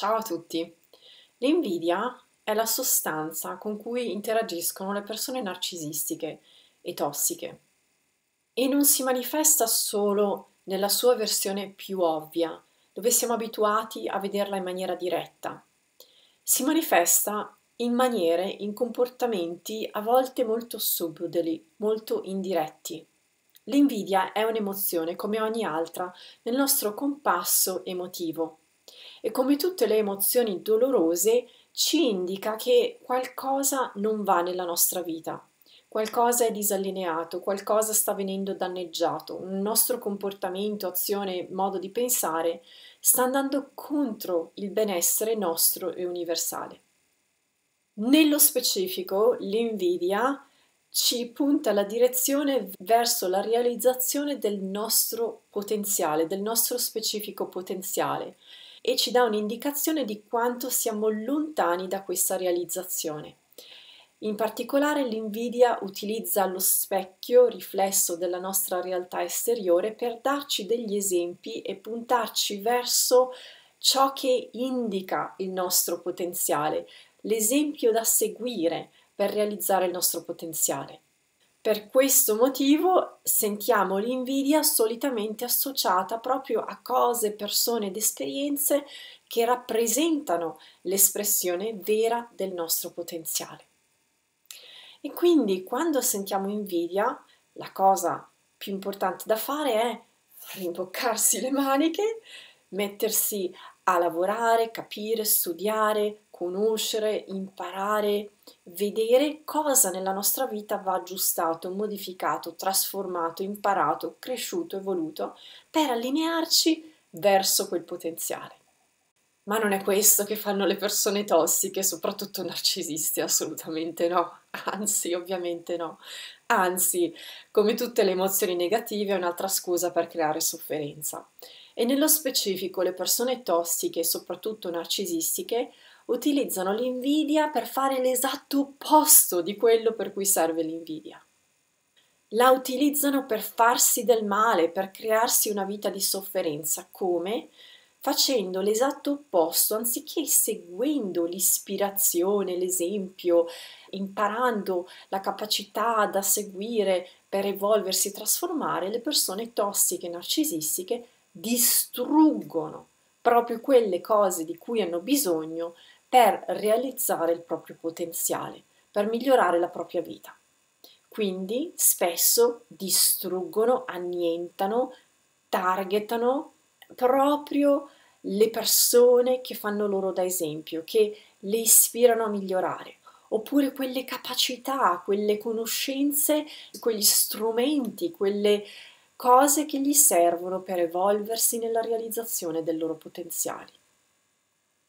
Ciao a tutti! L'invidia è la sostanza con cui interagiscono le persone narcisistiche e tossiche e non si manifesta solo nella sua versione più ovvia, dove siamo abituati a vederla in maniera diretta. Si manifesta in maniere, in comportamenti a volte molto subdoli, molto indiretti. L'invidia è un'emozione come ogni altra nel nostro compasso emotivo e come tutte le emozioni dolorose ci indica che qualcosa non va nella nostra vita, qualcosa è disallineato, qualcosa sta venendo danneggiato, un nostro comportamento, azione, modo di pensare sta andando contro il benessere nostro e universale. Nello specifico, l'invidia ci punta la direzione verso la realizzazione del nostro potenziale, del nostro specifico potenziale e ci dà un'indicazione di quanto siamo lontani da questa realizzazione. In particolare l'invidia utilizza lo specchio riflesso della nostra realtà esteriore per darci degli esempi e puntarci verso ciò che indica il nostro potenziale, l'esempio da seguire per realizzare il nostro potenziale. Per questo motivo sentiamo l'invidia solitamente associata proprio a cose, persone ed esperienze che rappresentano l'espressione vera del nostro potenziale. E quindi quando sentiamo invidia, la cosa più importante da fare è rimboccarsi le maniche, mettersi a lavorare, capire, studiare, conoscere, imparare, vedere cosa nella nostra vita va aggiustato, modificato, trasformato, imparato, cresciuto, evoluto per allinearci verso quel potenziale. Ma non è questo che fanno le persone tossiche, soprattutto narcisiste, assolutamente no, anzi, ovviamente no. Anzi, come tutte le emozioni negative, è un'altra scusa per creare sofferenza. E nello specifico le persone tossiche, soprattutto narcisistiche, utilizzano l'invidia per fare l'esatto opposto di quello per cui serve l'invidia. La utilizzano per farsi del male, per crearsi una vita di sofferenza. Come? Facendo l'esatto opposto, anziché seguendo l'ispirazione, l'esempio, imparando la capacità da seguire per evolversi e trasformare, le persone tossiche e narcisistiche distruggono proprio quelle cose di cui hanno bisogno per realizzare il proprio potenziale, per migliorare la propria vita. Quindi spesso distruggono, annientano, targetano proprio le persone che fanno loro da esempio, che le ispirano a migliorare, oppure quelle capacità, quelle conoscenze, quegli strumenti, quelle cose che gli servono per evolversi nella realizzazione del loro potenziale.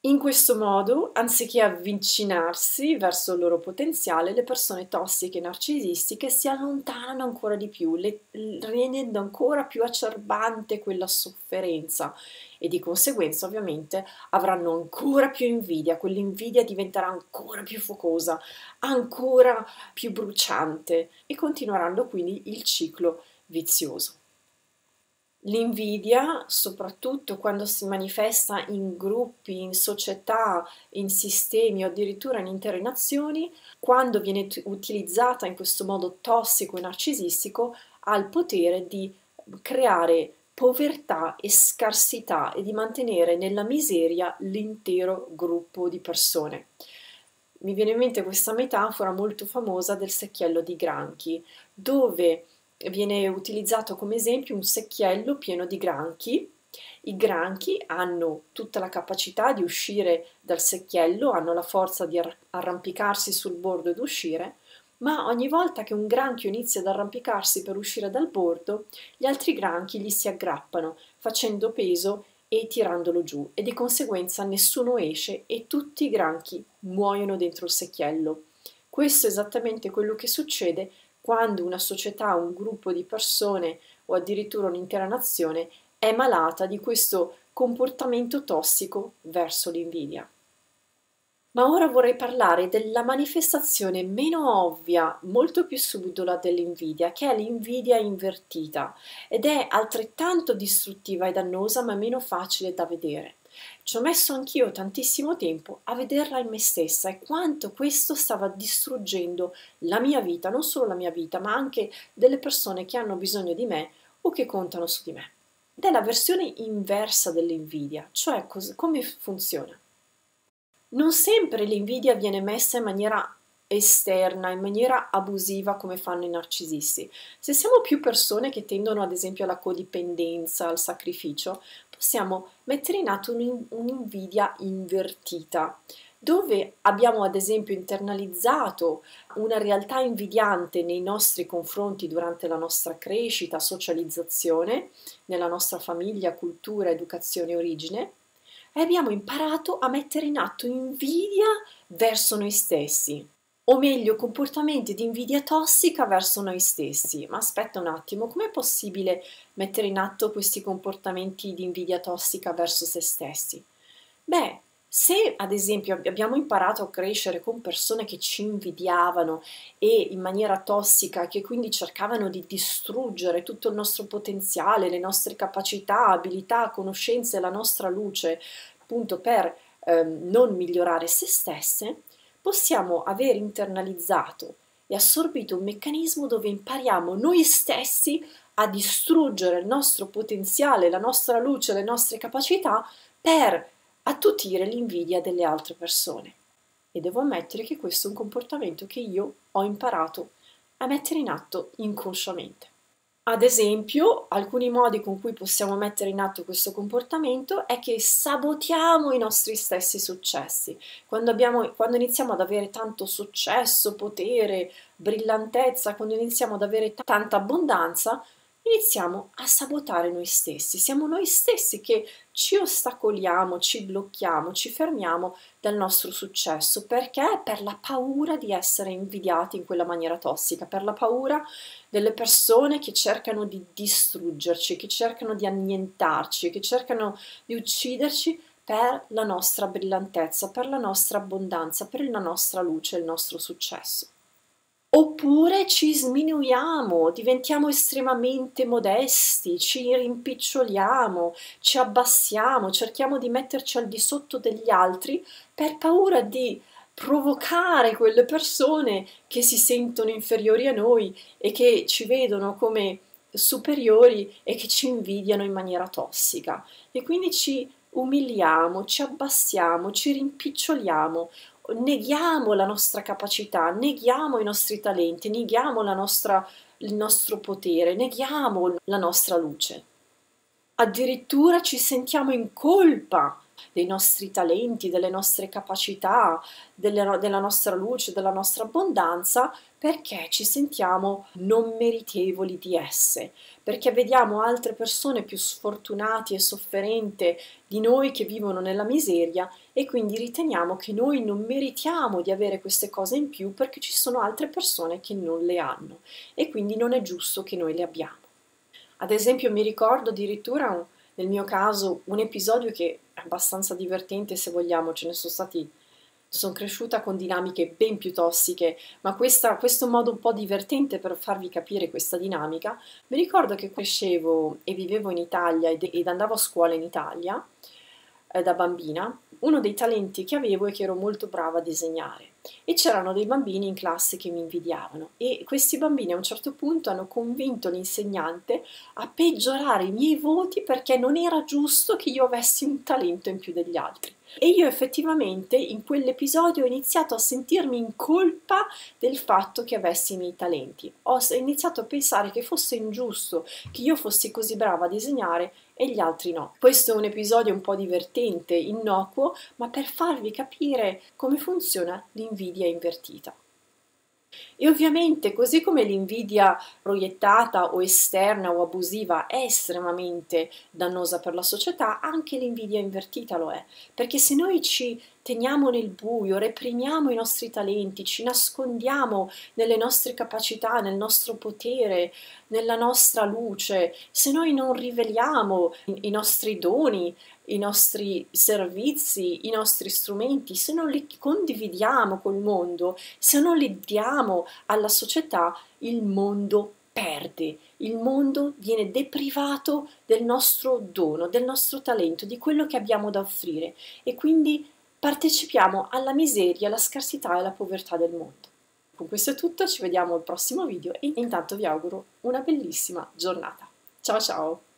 In questo modo, anziché avvicinarsi verso il loro potenziale, le persone tossiche e narcisistiche si allontanano ancora di più, le, rendendo ancora più acerbante quella sofferenza e di conseguenza ovviamente avranno ancora più invidia, quell'invidia diventerà ancora più focosa, ancora più bruciante e continueranno quindi il ciclo vizioso. L'invidia, soprattutto quando si manifesta in gruppi, in società, in sistemi o addirittura in intere nazioni, quando viene t- utilizzata in questo modo tossico e narcisistico, ha il potere di creare povertà e scarsità e di mantenere nella miseria l'intero gruppo di persone. Mi viene in mente questa metafora molto famosa del secchiello di granchi, dove viene utilizzato come esempio un secchiello pieno di granchi. I granchi hanno tutta la capacità di uscire dal secchiello, hanno la forza di arrampicarsi sul bordo ed uscire, ma ogni volta che un granchio inizia ad arrampicarsi per uscire dal bordo, gli altri granchi gli si aggrappano, facendo peso e tirandolo giù, e di conseguenza nessuno esce e tutti i granchi muoiono dentro il secchiello. Questo è esattamente quello che succede quando una società, un gruppo di persone o addirittura un'intera nazione è malata di questo comportamento tossico verso l'invidia. Ma ora vorrei parlare della manifestazione meno ovvia, molto più subdola dell'invidia, che è l'invidia invertita ed è altrettanto distruttiva e dannosa ma meno facile da vedere. Ci ho messo anch'io tantissimo tempo a vederla in me stessa e quanto questo stava distruggendo la mia vita, non solo la mia vita, ma anche delle persone che hanno bisogno di me o che contano su di me. Ed è la versione inversa dell'invidia, cioè come funziona. Non sempre l'invidia viene messa in maniera esterna, in maniera abusiva come fanno i narcisisti. Se siamo più persone che tendono ad esempio alla codipendenza, al sacrificio, possiamo mettere in atto un'invidia invertita, dove abbiamo ad esempio internalizzato una realtà invidiante nei nostri confronti durante la nostra crescita, socializzazione, nella nostra famiglia, cultura, educazione origine, e abbiamo imparato a mettere in atto invidia verso noi stessi, o meglio comportamenti di invidia tossica verso noi stessi. Ma aspetta un attimo, com'è possibile mettere in atto questi comportamenti di invidia tossica verso se stessi? Beh, se ad esempio abbiamo imparato a crescere con persone che ci invidiavano e in maniera tossica, che quindi cercavano di distruggere tutto il nostro potenziale, le nostre capacità, abilità, conoscenze, la nostra luce, appunto per ehm, non migliorare se stesse, possiamo aver internalizzato e assorbito un meccanismo dove impariamo noi stessi a distruggere il nostro potenziale, la nostra luce, le nostre capacità per attutire l'invidia delle altre persone. E devo ammettere che questo è un comportamento che io ho imparato a mettere in atto inconsciamente. Ad esempio, alcuni modi con cui possiamo mettere in atto questo comportamento è che sabotiamo i nostri stessi successi. Quando, abbiamo, quando iniziamo ad avere tanto successo, potere, brillantezza, quando iniziamo ad avere t- tanta abbondanza, iniziamo a sabotare noi stessi. Siamo noi stessi che ci ostacoliamo, ci blocchiamo, ci fermiamo dal nostro successo. Perché? Per la paura di essere invidiati in quella maniera tossica, per la paura delle persone che cercano di distruggerci, che cercano di annientarci, che cercano di ucciderci per la nostra brillantezza, per la nostra abbondanza, per la nostra luce, il nostro successo. Oppure ci sminuiamo, diventiamo estremamente modesti, ci rimpiccioliamo, ci abbassiamo, cerchiamo di metterci al di sotto degli altri per paura di provocare quelle persone che si sentono inferiori a noi e che ci vedono come superiori e che ci invidiano in maniera tossica. E quindi ci umiliamo, ci abbassiamo, ci rimpiccioliamo neghiamo la nostra capacità, neghiamo i nostri talenti, neghiamo nostra, il nostro potere, neghiamo la nostra luce. Addirittura ci sentiamo in colpa dei nostri talenti, delle nostre capacità, delle, della nostra luce, della nostra abbondanza, perché ci sentiamo non meritevoli di esse, perché vediamo altre persone più sfortunate e sofferenti di noi che vivono nella miseria e quindi riteniamo che noi non meritiamo di avere queste cose in più perché ci sono altre persone che non le hanno e quindi non è giusto che noi le abbiamo. Ad esempio mi ricordo addirittura un, nel mio caso un episodio che è abbastanza divertente se vogliamo, ce ne sono stati sono cresciuta con dinamiche ben più tossiche, ma questa, questo modo un po' divertente per farvi capire questa dinamica, mi ricordo che crescevo e vivevo in Italia ed, ed andavo a scuola in Italia eh, da bambina, uno dei talenti che avevo è che ero molto brava a disegnare e c'erano dei bambini in classe che mi invidiavano e questi bambini a un certo punto hanno convinto l'insegnante a peggiorare i miei voti perché non era giusto che io avessi un talento in più degli altri. E io effettivamente in quell'episodio ho iniziato a sentirmi in colpa del fatto che avessi i miei talenti. Ho iniziato a pensare che fosse ingiusto che io fossi così brava a disegnare e gli altri no. Questo è un episodio un po' divertente, innocuo, ma per farvi capire come funziona l'invidia invertita. E ovviamente, così come l'invidia proiettata o esterna o abusiva è estremamente dannosa per la società, anche l'invidia invertita lo è, perché se noi ci teniamo nel buio, reprimiamo i nostri talenti, ci nascondiamo nelle nostre capacità, nel nostro potere, nella nostra luce, se noi non riveliamo i nostri doni, i nostri servizi, i nostri strumenti, se non li condividiamo col mondo, se non li diamo alla società, il mondo perde, il mondo viene deprivato del nostro dono, del nostro talento, di quello che abbiamo da offrire e quindi partecipiamo alla miseria, alla scarsità e alla povertà del mondo. Con questo è tutto, ci vediamo al prossimo video e intanto vi auguro una bellissima giornata. Ciao ciao!